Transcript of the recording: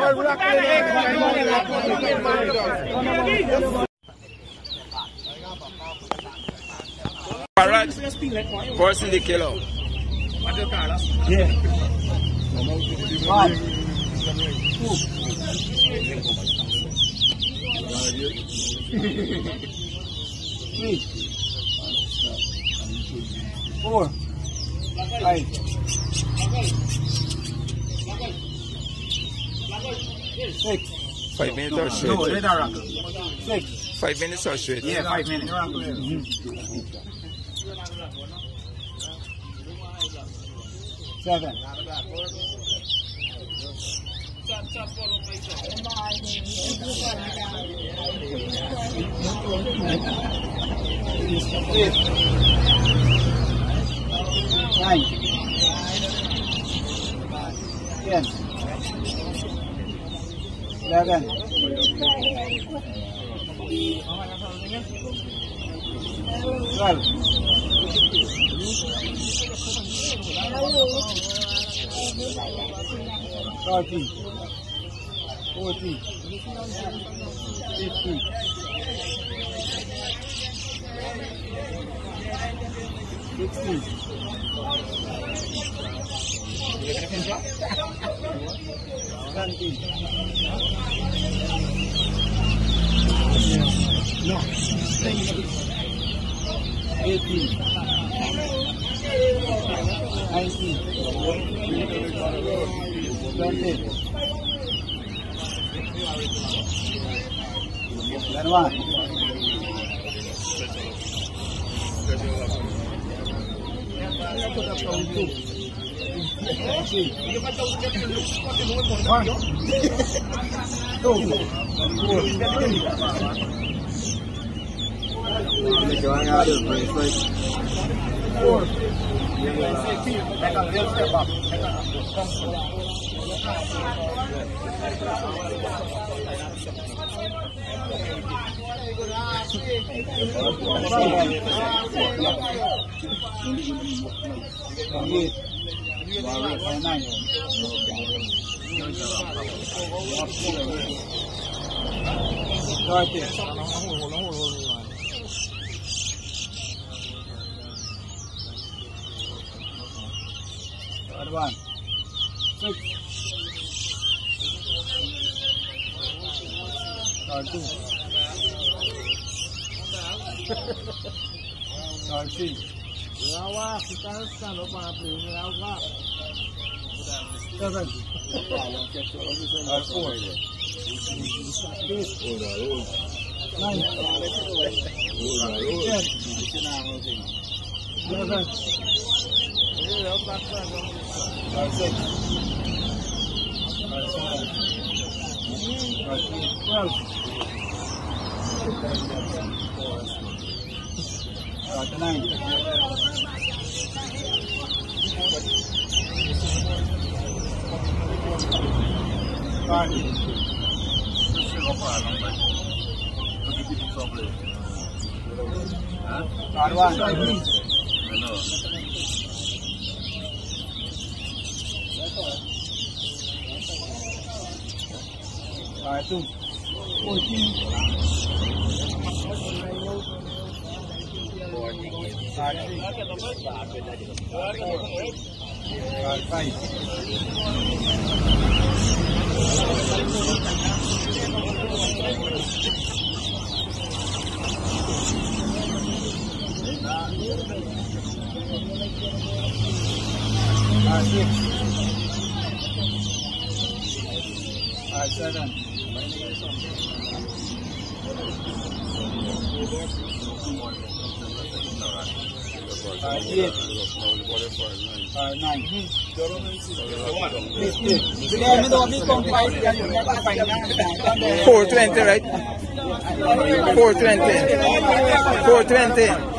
rock to them, man. Alright. Forcing the Killa. Four. Five. Six. Five minutes or straight. No, let her rock. Six. Five minutes or straight. Yeah, five minutes. Seven. Eight. Nine. Ten. लगन thirty forty fifty sixty ganti. No, 18, 19, Going out of place, like four. Yeah. rồi tiền nó hồi nó hồi luôn rồi các bạn rồi chung rồi chung Lawa, kita harus kalau pabrik lawa. Kazan. Well, 啊，这哪里？啊，这个坏了，我这个不收了。啊，哪里？哪里？来，中，过去。Seven. Third eight. Third nine. Fifteen. Sige, may doon dito ang price yan. Yung may kapay na. Four twenty, right? 420. 420.